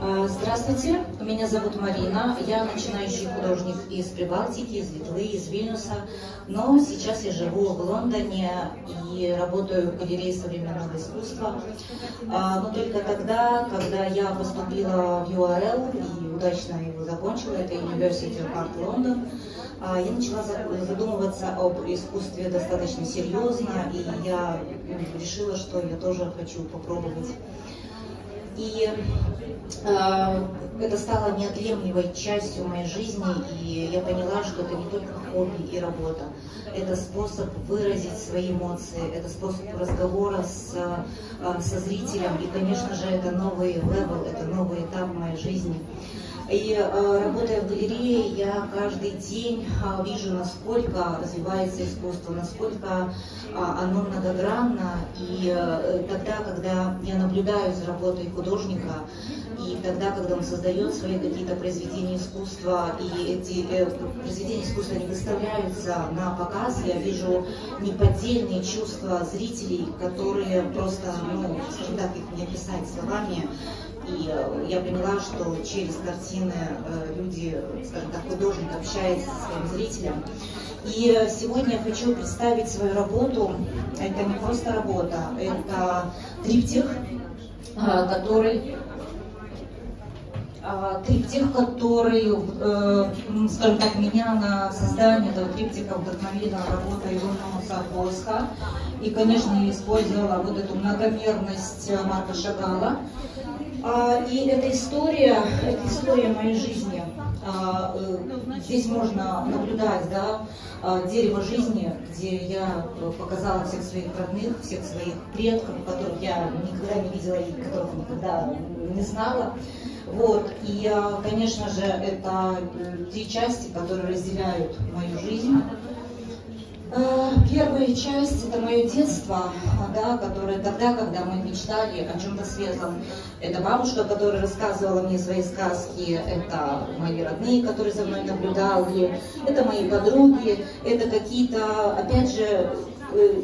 А, здравствуйте, меня зовут Марина, я начинающий художник из Прибалтики, из Литвы, из Вильнюса, но сейчас я живу в Лондоне и работаю в галерее современного искусства. А, но только тогда, когда я поступила в URL и удачно его закончила, это University of Art London, а, я начала задумываться об искусстве достаточно серьезно, и я решила, что я тоже хочу попробовать и э, это стало неотъемлемой частью моей жизни, и я поняла, что это не только хобби и работа, это способ выразить свои эмоции, это способ разговора с, э, со зрителем, и, конечно же, это новый level, это новый этап моей жизни. И э, работая в галерее, я каждый день э, вижу, насколько развивается искусство, насколько э, оно многогранно. И тогда, когда я наблюдаю за работой художника, и тогда, когда он создает свои какие-то произведения искусства, и эти произведения искусства не выставляются на показ, я вижу неподдельные чувства зрителей, которые просто, ну, скажем так, их не описать словами, и э, я поняла, что через картины э, люди, скажем так, художник общается со своим зрителем. И сегодня я хочу представить свою работу. Это не просто работа, это триптих, э, который триптих, который, скажем так, меня на создание этого триптика вдохновила работа Илона Боска. И, конечно, я использовала вот эту многомерность Марка Шагала. А, и эта история, это история моей жизни. А, э, здесь можно наблюдать, да, а, дерево жизни, где я показала всех своих родных, всех своих предков, которых я никогда не видела и которых никогда не знала. Вот. И, конечно же, это э, три части, которые разделяют мою жизнь. Э, первая часть – это мое детство, да, которое тогда, когда мы мечтали о чем-то светлом. Это бабушка, которая рассказывала мне свои сказки, это мои родные, которые за мной наблюдали, это мои подруги, это какие-то, опять же, э,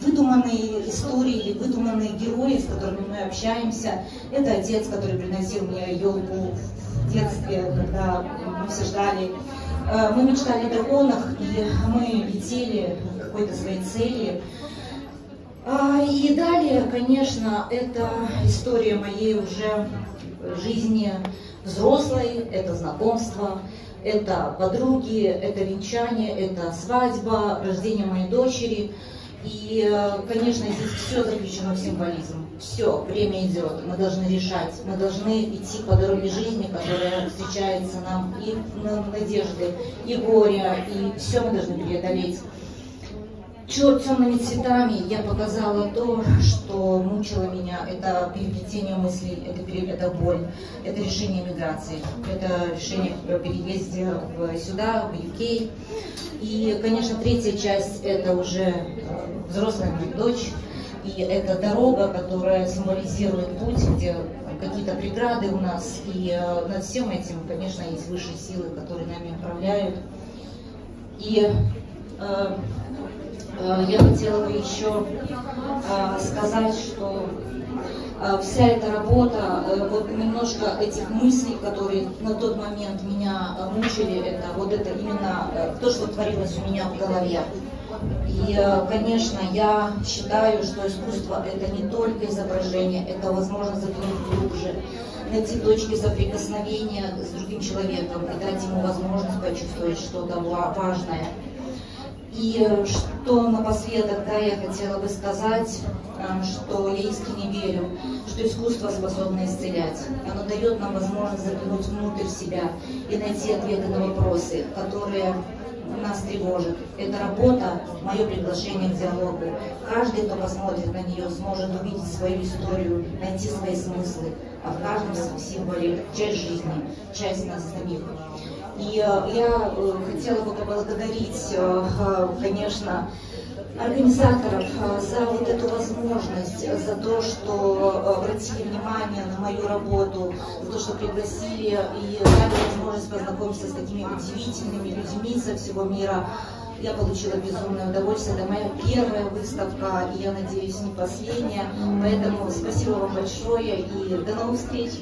выдуманные истории или выдуманные герои, с которыми мы общаемся. Это отец, который приносил мне елку в детстве, когда мы все ждали мы мечтали о драконах, и мы летели к какой-то своей цели. А, и далее, конечно, это история моей уже жизни взрослой, это знакомство, это подруги, это венчание, это свадьба, рождение моей дочери – и, э, конечно, здесь все заключено в символизм. Все, время идет, мы должны решать, мы должны идти по дороге жизни, которая встречается нам и надежды, и горя, и все мы должны преодолеть. Темными цветами я показала то, что мучило меня. Это переплетение мыслей, это, это боль, это решение миграции, это решение о переезде в, сюда, в UK. И, конечно, третья часть – это уже э, взрослая моя дочь, и это дорога, которая символизирует путь, где какие-то преграды у нас, и э, над всем этим, конечно, есть высшие силы, которые нами управляют. И э, я хотела бы еще э, сказать, что э, вся эта работа, э, вот немножко этих мыслей, которые на тот момент меня мучили, это вот это именно то, что творилось у меня в голове. И, конечно, я считаю, что искусство – это не только изображение, это возможность заглянуть глубже, найти точки соприкосновения с другим человеком и дать ему возможность почувствовать что-то важное. И что напоследок, да, я хотела бы сказать, э, что я искренне верю, что искусство способно исцелять. Оно дает нам возможность заглянуть внутрь себя и найти ответы на вопросы, которые нас тревожит. Эта работа – мое приглашение к диалогу. Каждый, кто посмотрит на нее, сможет увидеть свою историю, найти свои смыслы, а в каждом символе часть жизни, часть нас самих. Э, я э, хотела бы поблагодарить, э, конечно, организаторов за вот эту возможность, за то, что обратили внимание на мою работу, за то, что пригласили и дали возможность познакомиться с такими удивительными людьми со всего мира. Я получила безумное удовольствие. Это моя первая выставка, и я надеюсь, не последняя. Поэтому спасибо вам большое и до новых встреч.